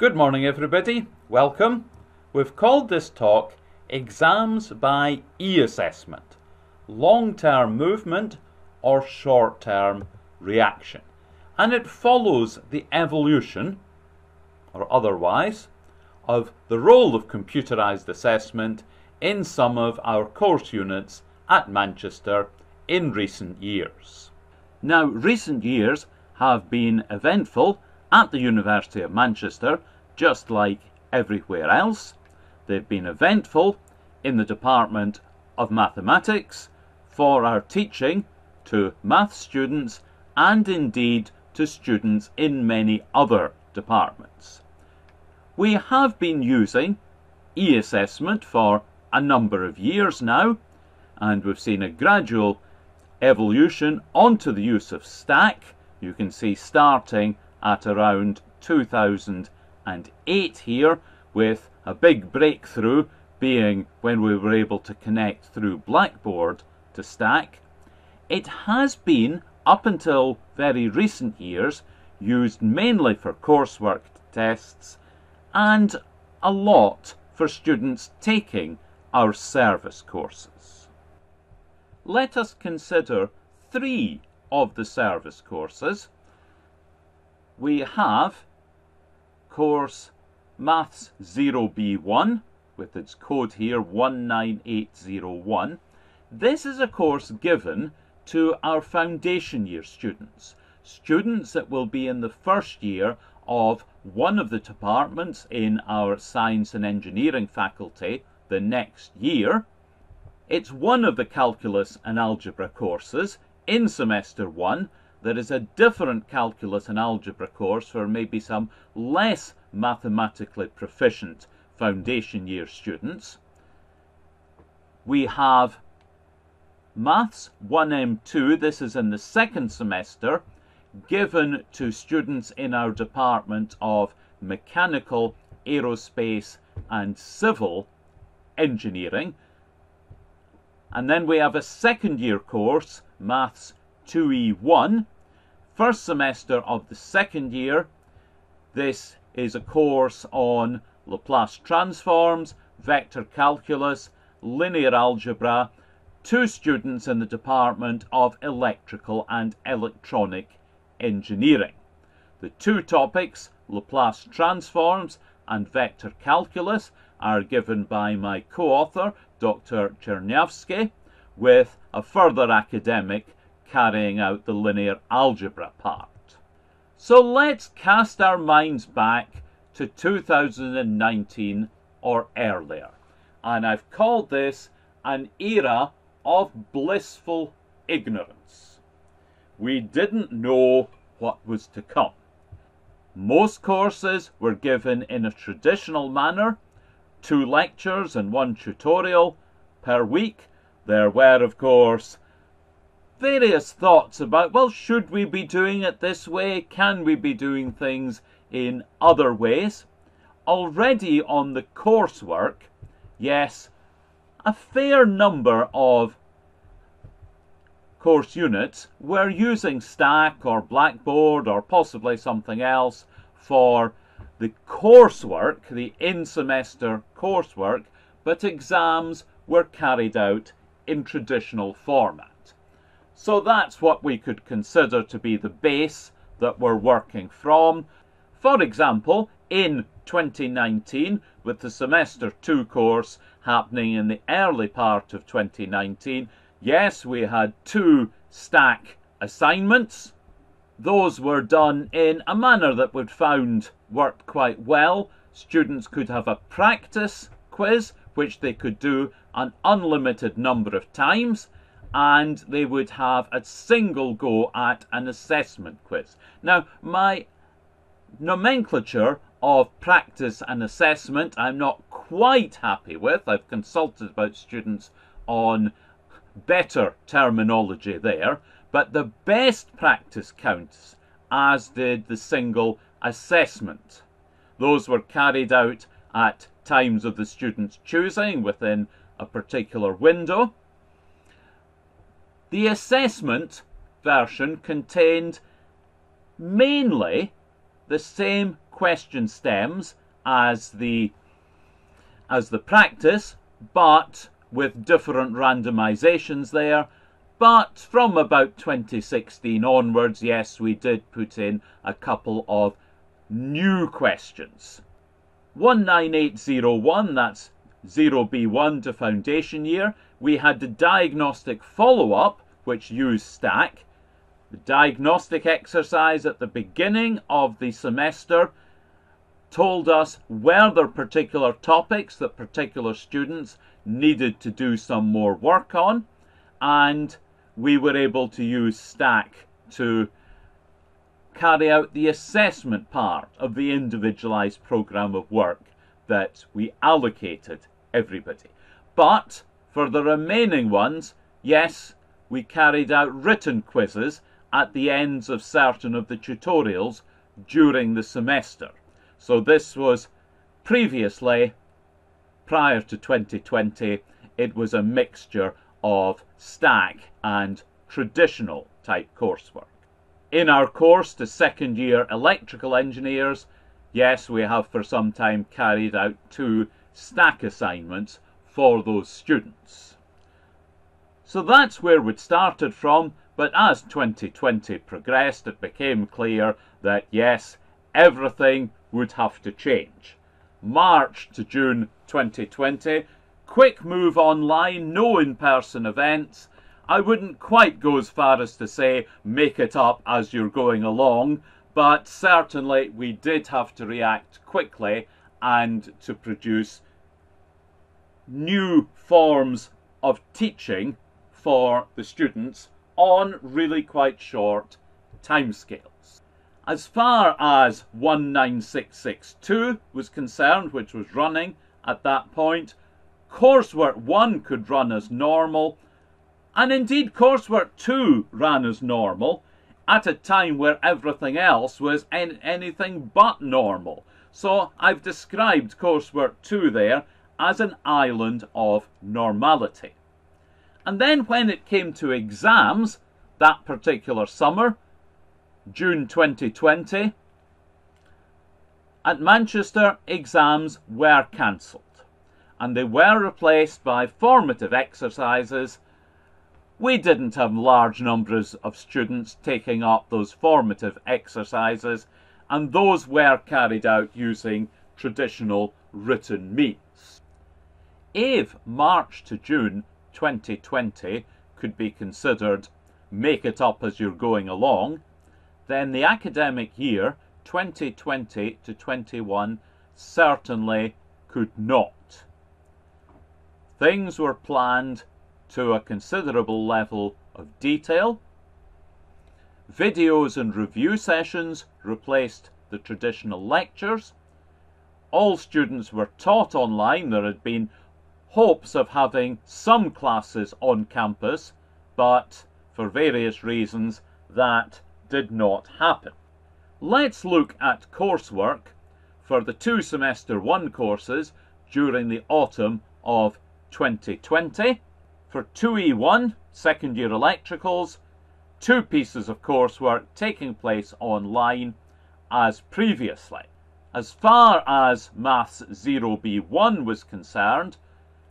Good morning, everybody. Welcome. We've called this talk Exams by E Assessment Long Term Movement or Short Term Reaction. And it follows the evolution, or otherwise, of the role of computerised assessment in some of our course units at Manchester in recent years. Now, recent years have been eventful at the University of Manchester, just like everywhere else. They've been eventful in the Department of Mathematics for our teaching to math students and indeed to students in many other departments. We have been using e-assessment for a number of years now and we've seen a gradual evolution onto the use of STACK. You can see starting at around 2008 here with a big breakthrough being when we were able to connect through Blackboard to Stack. It has been, up until very recent years, used mainly for coursework tests and a lot for students taking our service courses. Let us consider three of the service courses we have course Maths 0B1 with its code here 19801. This is a course given to our foundation year students, students that will be in the first year of one of the departments in our science and engineering faculty the next year. It's one of the calculus and algebra courses in semester one there is a different calculus and algebra course for maybe some less mathematically proficient foundation year students. We have Maths 1M2, this is in the second semester, given to students in our Department of Mechanical, Aerospace and Civil Engineering. And then we have a second year course, Maths 2E1, first semester of the second year. This is a course on Laplace transforms, vector calculus, linear algebra, two students in the Department of Electrical and Electronic Engineering. The two topics, Laplace transforms and vector calculus, are given by my co-author, Dr. Chernyavsky, with a further academic carrying out the linear algebra part. So let's cast our minds back to 2019 or earlier. And I've called this an era of blissful ignorance. We didn't know what was to come. Most courses were given in a traditional manner, two lectures and one tutorial per week. There were, of course, various thoughts about, well, should we be doing it this way? Can we be doing things in other ways? Already on the coursework, yes, a fair number of course units were using Stack or Blackboard or possibly something else for the coursework, the in-semester coursework, but exams were carried out in traditional format. So that's what we could consider to be the base that we're working from. For example, in 2019, with the semester 2 course happening in the early part of 2019, yes, we had two stack assignments. Those were done in a manner that we found worked quite well. Students could have a practice quiz, which they could do an unlimited number of times and they would have a single go at an assessment quiz. Now, my nomenclature of practice and assessment I'm not quite happy with. I've consulted about students on better terminology there, but the best practice counts, as did the single assessment. Those were carried out at times of the student's choosing within a particular window. The assessment version contained mainly the same question stems as the as the practice, but with different randomizations there. But from about 2016 onwards, yes, we did put in a couple of new questions. 19801, that's 0B1 to foundation year. We had the diagnostic follow up, which used STACK. The diagnostic exercise at the beginning of the semester told us were there particular topics that particular students needed to do some more work on, and we were able to use STACK to carry out the assessment part of the individualized program of work that we allocated everybody. But for the remaining ones, yes, we carried out written quizzes at the ends of certain of the tutorials during the semester. So this was previously, prior to 2020, it was a mixture of stack and traditional type coursework. In our course to second year electrical engineers, yes, we have for some time carried out two stack assignments for those students. So that's where we'd started from, but as 2020 progressed, it became clear that yes, everything would have to change. March to June 2020, quick move online, no in person events, I wouldn't quite go as far as to say make it up as you're going along, but certainly we did have to react quickly and to produce new forms of teaching for the students on really quite short timescales. As far as 19662 was concerned, which was running at that point, coursework 1 could run as normal, and indeed, coursework 2 ran as normal at a time where everything else was anything but normal. So I've described coursework 2 there as an island of normality. And then when it came to exams, that particular summer, June 2020, at Manchester, exams were cancelled and they were replaced by formative exercises we didn't have large numbers of students taking up those formative exercises, and those were carried out using traditional written means. If March to June 2020 could be considered make it up as you're going along, then the academic year 2020 to 21 certainly could not. Things were planned to a considerable level of detail. Videos and review sessions replaced the traditional lectures. All students were taught online. There had been hopes of having some classes on campus, but for various reasons that did not happen. Let's look at coursework for the two semester one courses during the autumn of 2020. For 2E1, second year electricals, two pieces of coursework taking place online as previously. As far as Maths 0B1 was concerned,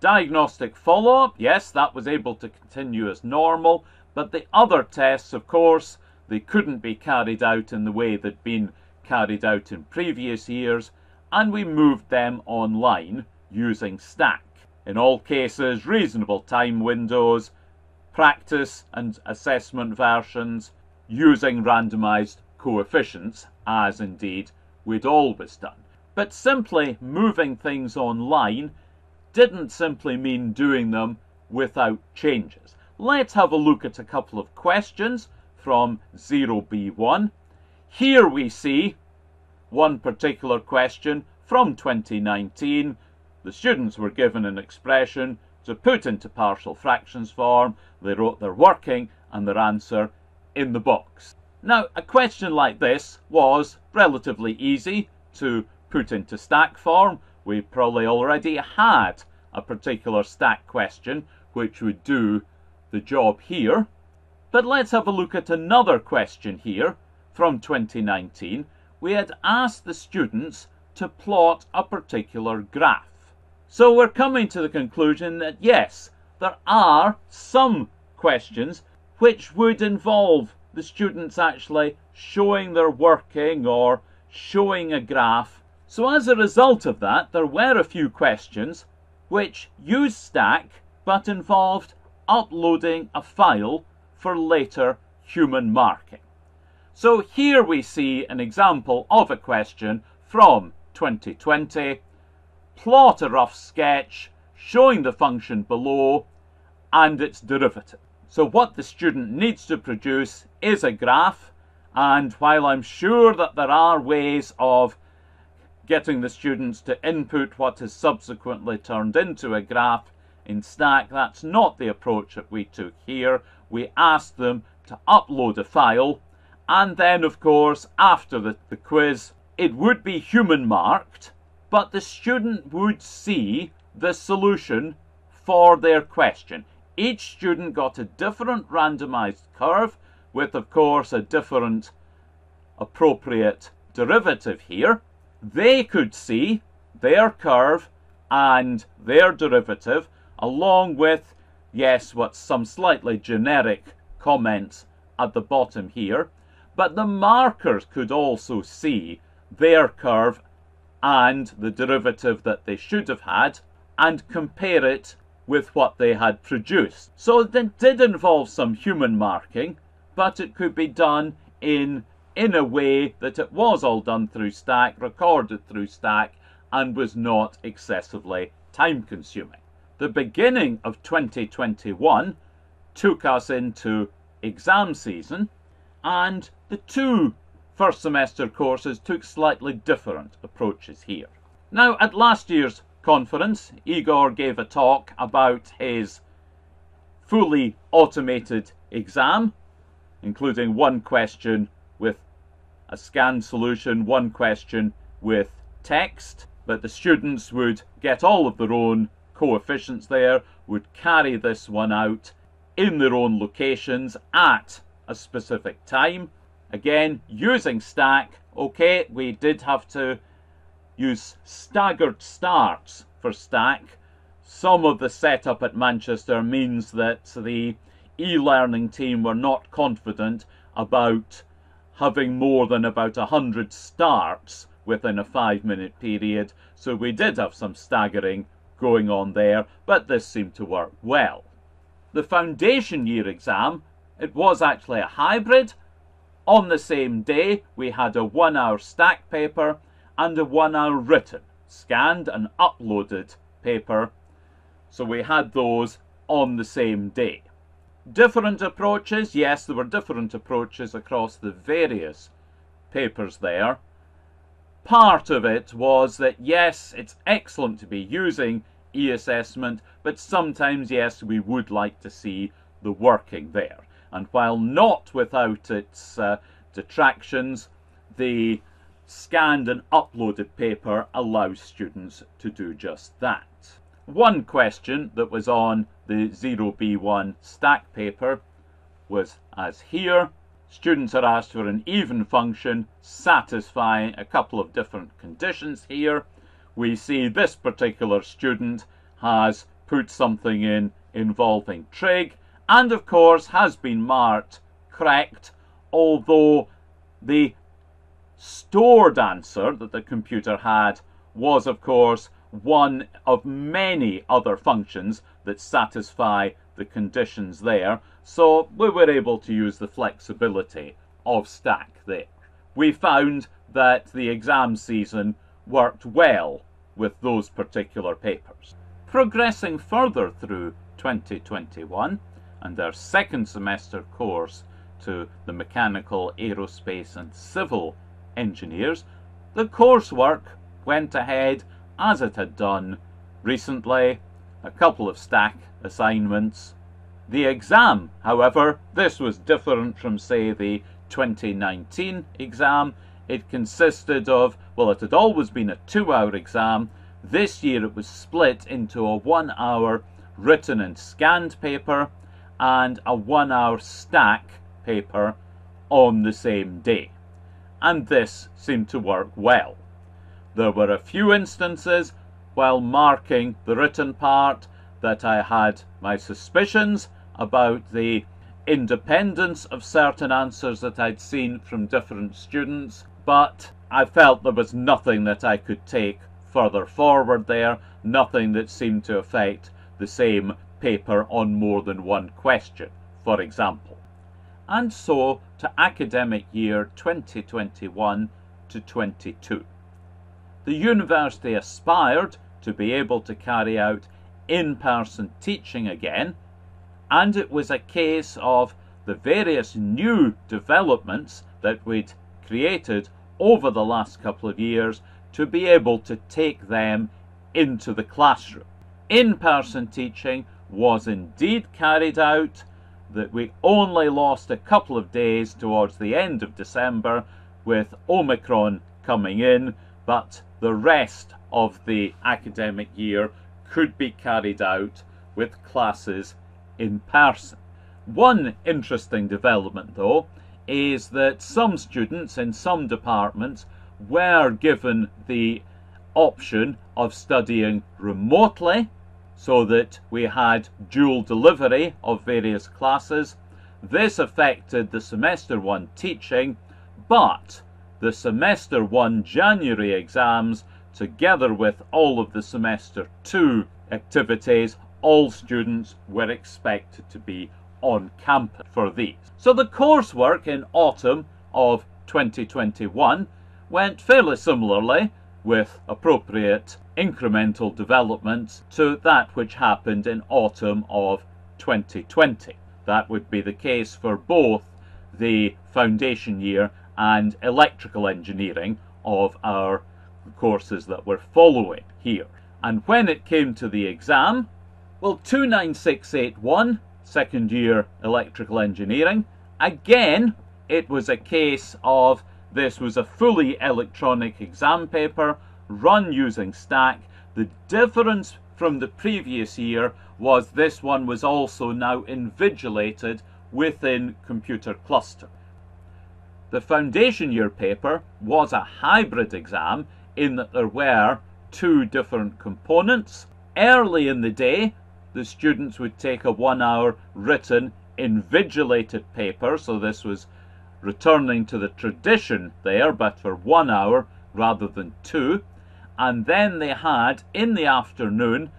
diagnostic follow-up, yes, that was able to continue as normal, but the other tests, of course, they couldn't be carried out in the way they'd been carried out in previous years, and we moved them online using Stack in all cases reasonable time windows, practice and assessment versions using randomized coefficients, as indeed we'd always done. But simply moving things online didn't simply mean doing them without changes. Let's have a look at a couple of questions from 0B1. Here we see one particular question from 2019 the students were given an expression to put into partial fractions form. They wrote their working and their answer in the box. Now, a question like this was relatively easy to put into stack form. We probably already had a particular stack question which would do the job here. But let's have a look at another question here from 2019, we had asked the students to plot a particular graph. So we're coming to the conclusion that yes, there are some questions which would involve the students actually showing their working or showing a graph. So as a result of that, there were a few questions which used Stack but involved uploading a file for later human marking. So here we see an example of a question from 2020. Plot a rough sketch showing the function below and its derivative. So what the student needs to produce is a graph and while I'm sure that there are ways of getting the students to input what is subsequently turned into a graph in Stack, that's not the approach that we took here. We asked them to upload a file and then of course after the, the quiz it would be human marked but the student would see the solution for their question. Each student got a different randomized curve with, of course, a different appropriate derivative here. They could see their curve and their derivative along with, yes, what some slightly generic comments at the bottom here. But the markers could also see their curve and the derivative that they should have had and compare it with what they had produced. So it did involve some human marking, but it could be done in in a way that it was all done through Stack, recorded through Stack, and was not excessively time consuming. The beginning of 2021 took us into exam season, and the two first semester courses took slightly different approaches here. Now, at last year's conference, Igor gave a talk about his fully automated exam, including one question with a scanned solution, one question with text, that the students would get all of their own coefficients there, would carry this one out in their own locations at a specific time. Again, using stack, okay, we did have to use staggered starts for stack. Some of the setup at Manchester means that the e-learning team were not confident about having more than about a hundred starts within a five minute period, so we did have some staggering going on there, but this seemed to work well. The foundation year exam, it was actually a hybrid. On the same day, we had a one hour stack paper and a one hour written, scanned and uploaded paper. So we had those on the same day. Different approaches, yes, there were different approaches across the various papers there. Part of it was that, yes, it's excellent to be using e-assessment, but sometimes, yes, we would like to see the working there. And while not without its uh, detractions, the scanned and uploaded paper allows students to do just that. One question that was on the 0B1 stack paper was as here. Students are asked for an even function satisfying a couple of different conditions here. We see this particular student has put something in involving trig and of course has been marked correct although the stored answer that the computer had was, of course, one of many other functions that satisfy the conditions there. So we were able to use the flexibility of Stack there. We found that the exam season worked well with those particular papers. Progressing further through 2021 and their second semester course to the mechanical, aerospace and civil engineers, the coursework went ahead as it had done recently, a couple of stack assignments. The exam, however, this was different from, say, the 2019 exam. It consisted of, well, it had always been a two hour exam. This year it was split into a one hour written and scanned paper and a one hour stack paper on the same day and this seemed to work well. There were a few instances while marking the written part that I had my suspicions about the independence of certain answers that I'd seen from different students, but I felt there was nothing that I could take further forward there, nothing that seemed to affect the same paper on more than one question, for example. And so to academic year 2021 to 22. The university aspired to be able to carry out in person teaching again, and it was a case of the various new developments that we'd created over the last couple of years to be able to take them into the classroom. In person teaching was indeed carried out, that we only lost a couple of days towards the end of December with Omicron coming in, but the rest of the academic year could be carried out with classes in person. One interesting development, though, is that some students in some departments were given the option of studying remotely so that we had dual delivery of various classes. This affected the semester one teaching, but the semester one January exams, together with all of the semester two activities, all students were expected to be on campus for these. So the coursework in autumn of 2021 went fairly similarly with appropriate incremental developments to that which happened in autumn of 2020. That would be the case for both the foundation year and electrical engineering of our courses that we're following here. And when it came to the exam, well, 29681, second year electrical engineering, again, it was a case of this was a fully electronic exam paper run using Stack. The difference from the previous year was this one was also now invigilated within Computer Cluster. The foundation year paper was a hybrid exam in that there were two different components. Early in the day, the students would take a one hour written invigilated paper, so this was returning to the tradition there, but for one hour rather than two. And then they had in the afternoon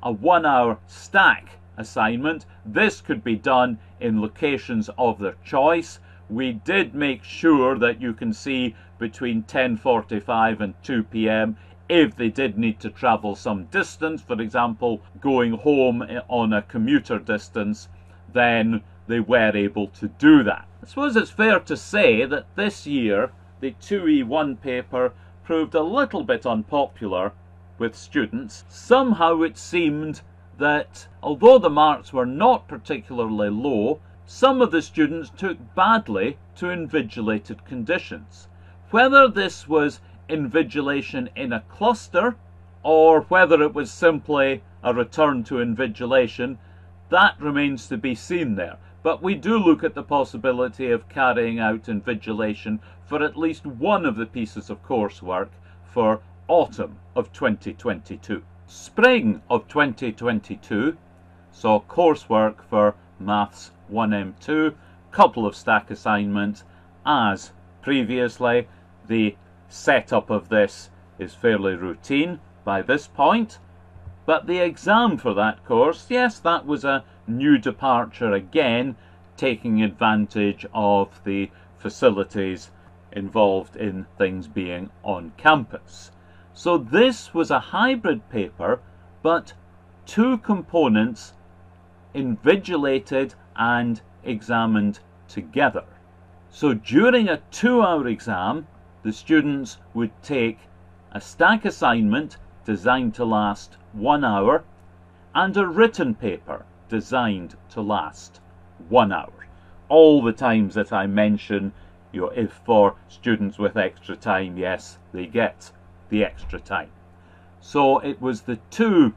a one hour stack assignment. This could be done in locations of their choice we did make sure that you can see between 10.45 and 2 p.m. if they did need to travel some distance, for example, going home eh, on a commuter distance, then they were able to do that. I suppose it's fair to say that this year the 2E1 paper proved a little bit unpopular with students. Somehow it seemed that although the marks were not particularly low, some of the students took badly to invigilated conditions. Whether this was invigilation in a cluster or whether it was simply a return to invigilation, that remains to be seen there. But we do look at the possibility of carrying out invigilation for at least one of the pieces of coursework for autumn of 2022. Spring of 2022 saw coursework for Maths 1M2, couple of stack assignments. As previously, the setup of this is fairly routine by this point. But the exam for that course, yes, that was a new departure again, taking advantage of the facilities involved in things being on campus. So this was a hybrid paper, but two components invigilated and examined together. So during a two hour exam, the students would take a stack assignment designed to last one hour and a written paper designed to last one hour. All the times that I mention, you know, if for students with extra time, yes, they get the extra time. So it was the two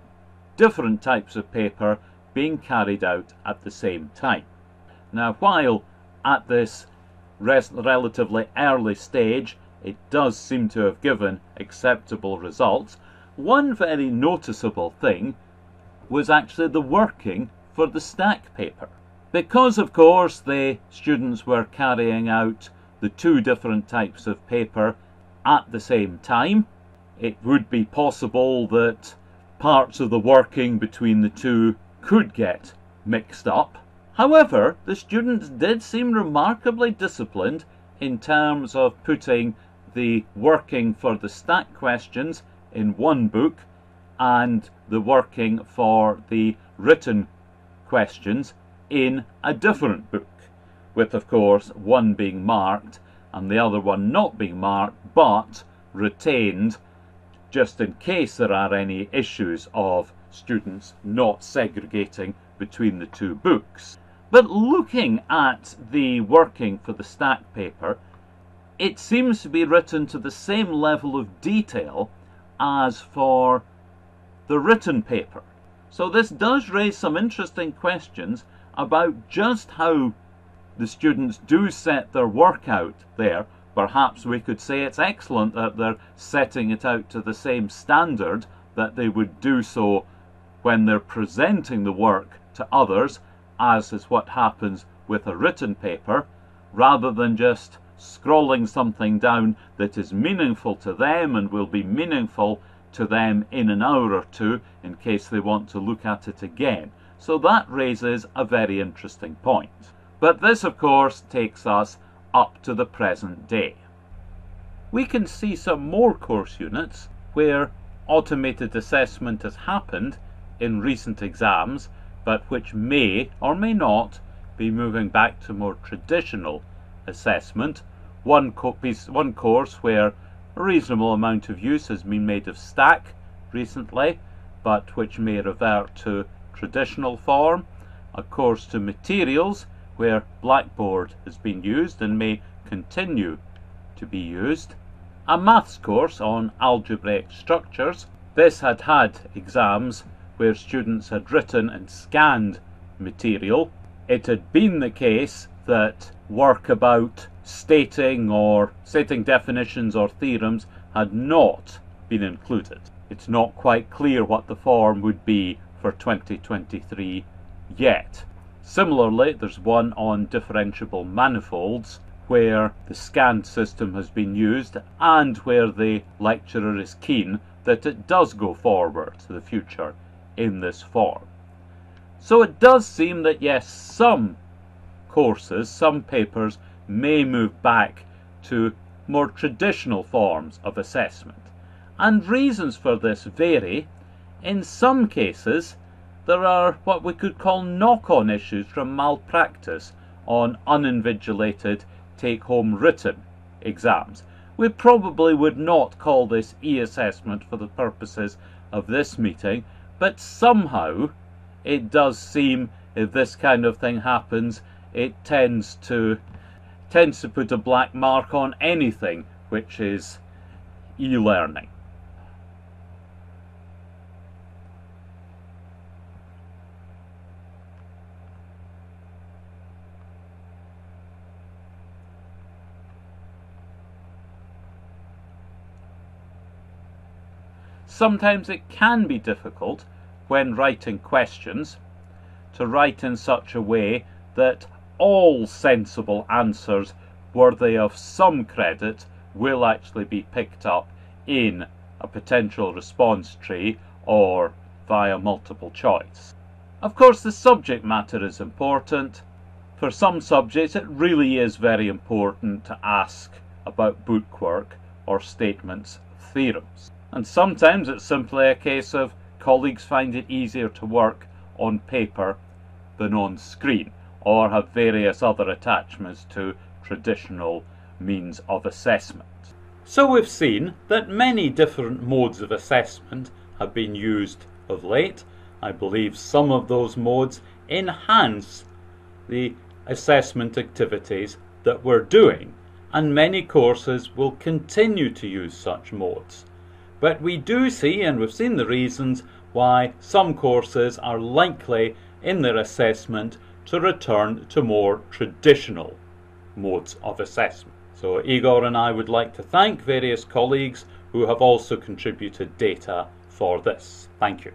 different types of paper being carried out at the same time. Now, while at this res- relatively early stage, it does seem to have given acceptable results. One very noticeable thing was actually the working for the stack paper. Because, of course, the students were carrying out the two different types of paper at the same time, it would be possible that parts of the working between the two could get mixed up. However, the students did seem remarkably disciplined in terms of putting the working for the stack questions in one book and the working for the written questions in a different book, with of course one being marked and the other one not being marked but retained just in case there are any issues of students not segregating between the two books. But looking at the working for the stack paper, it seems to be written to the same level of detail as for the written paper. So this does raise some interesting questions about just how the students do set their work out there Perhaps we could say it's excellent that they're setting it out to the same standard that they would do so when they're presenting the work to others, as is what happens with a written paper, rather than just scrolling something down that is meaningful to them and will be meaningful to them in an hour or two in case they want to look at it again. So that raises a very interesting point. But this, of course, takes us up to the present day. We can see some more course units where automated assessment has happened in recent exams, but which may or may not be moving back to more traditional assessment. One, co one course where a reasonable amount of use has been made of stack recently, but which may revert to traditional form. A course to materials where Blackboard has been used and may continue to be used. A maths course on algebraic structures. This had had exams where students had written and scanned material. It had been the case that work about stating or stating definitions or theorems had not been included. It's not quite clear what the form would be for 2023 yet. Similarly, there's one on differentiable manifolds where the scanned system has been used and where the lecturer is keen that it does go forward to the future in this form. So it does seem that yes, some courses, some papers may move back to more traditional forms of assessment. And reasons for this vary. In some cases, there are what we could call knock-on issues from malpractice on uninvigilated take-home written exams. We probably would not call this e-assessment for the purposes of this meeting, but somehow it does seem if this kind of thing happens, it tends to tends to put a black mark on anything which is e-learning. Sometimes it can be difficult when writing questions to write in such a way that all sensible answers worthy of some credit will actually be picked up in a potential response tree or via multiple choice. Of course, the subject matter is important. For some subjects, it really is very important to ask about bookwork or statements theorems. And sometimes it's simply a case of colleagues find it easier to work on paper than on screen, or have various other attachments to traditional means of assessment. So we've seen that many different modes of assessment have been used of late. I believe some of those modes enhance the assessment activities that we're doing, and many courses will continue to use such modes. But we do see, and we've seen the reasons why some courses are likely in their assessment to return to more traditional modes of assessment. So Igor and I would like to thank various colleagues who have also contributed data for this. Thank you.